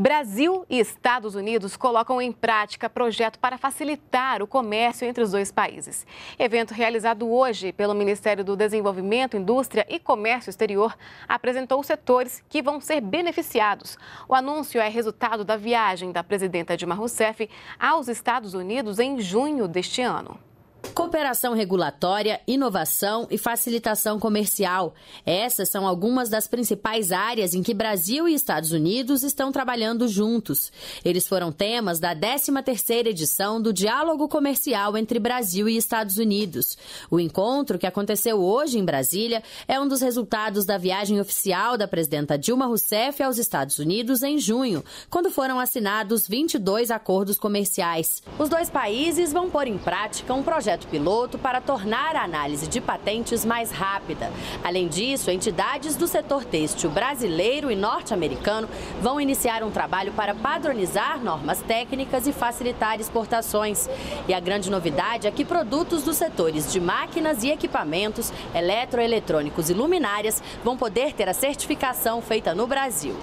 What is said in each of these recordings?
Brasil e Estados Unidos colocam em prática projeto para facilitar o comércio entre os dois países. Evento realizado hoje pelo Ministério do Desenvolvimento, Indústria e Comércio Exterior apresentou os setores que vão ser beneficiados. O anúncio é resultado da viagem da presidenta Dilma Rousseff aos Estados Unidos em junho deste ano. Cooperação regulatória, inovação e facilitação comercial. Essas são algumas das principais áreas em que Brasil e Estados Unidos estão trabalhando juntos. Eles foram temas da 13ª edição do Diálogo Comercial entre Brasil e Estados Unidos. O encontro, que aconteceu hoje em Brasília, é um dos resultados da viagem oficial da presidenta Dilma Rousseff aos Estados Unidos em junho, quando foram assinados 22 acordos comerciais. Os dois países vão pôr em prática um projeto projeto piloto para tornar a análise de patentes mais rápida. Além disso, entidades do setor têxtil brasileiro e norte-americano vão iniciar um trabalho para padronizar normas técnicas e facilitar exportações. E a grande novidade é que produtos dos setores de máquinas e equipamentos, eletroeletrônicos e luminárias vão poder ter a certificação feita no Brasil.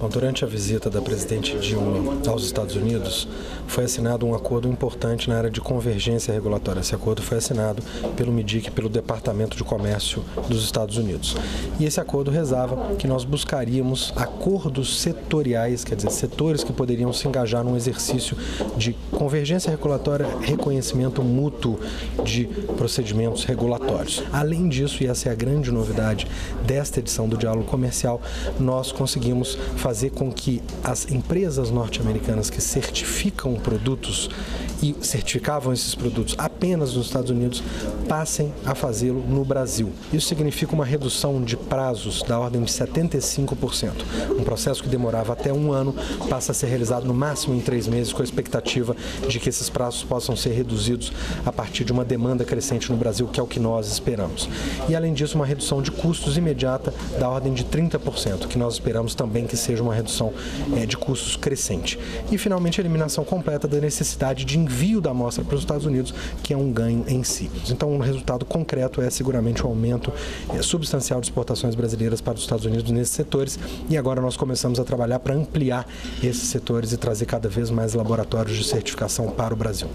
Bom, durante a visita da presidente Dilma aos Estados Unidos, foi assinado um acordo importante na área de convergência regulatória. Acordo foi assinado pelo MIDIC, pelo Departamento de Comércio dos Estados Unidos. E esse acordo rezava que nós buscaríamos acordos setoriais, quer dizer, setores que poderiam se engajar num exercício de convergência regulatória, reconhecimento mútuo de procedimentos regulatórios. Além disso, e essa é a grande novidade desta edição do Diálogo Comercial, nós conseguimos fazer com que as empresas norte-americanas que certificam produtos e certificavam esses produtos apenas nos Estados Unidos passem a fazê-lo no Brasil. Isso significa uma redução de prazos da ordem de 75%. Um processo que demorava até um ano passa a ser realizado no máximo em três meses, com a expectativa de que esses prazos possam ser reduzidos a partir de uma demanda crescente no Brasil, que é o que nós esperamos. E além disso, uma redução de custos imediata da ordem de 30%, que nós esperamos também que seja seja uma redução é, de custos crescente. E, finalmente, a eliminação completa da necessidade de envio da amostra para os Estados Unidos, que é um ganho em si. Então, um resultado concreto é seguramente o um aumento é, substancial de exportações brasileiras para os Estados Unidos nesses setores. E agora nós começamos a trabalhar para ampliar esses setores e trazer cada vez mais laboratórios de certificação para o Brasil.